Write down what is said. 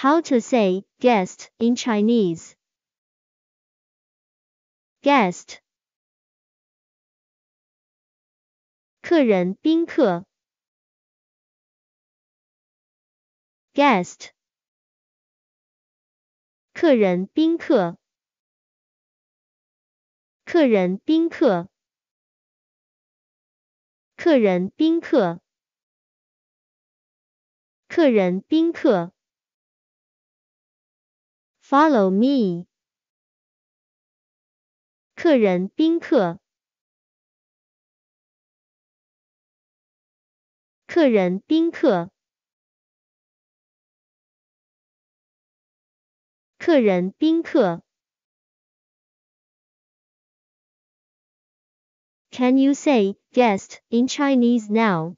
How to say guest in Chinese? Guest 客人宾客 Guest 客人宾客客人宾客客人宾客客人宾客 Follow me 客人宾客客人宾客客人宾客 Can you say guest in Chinese now?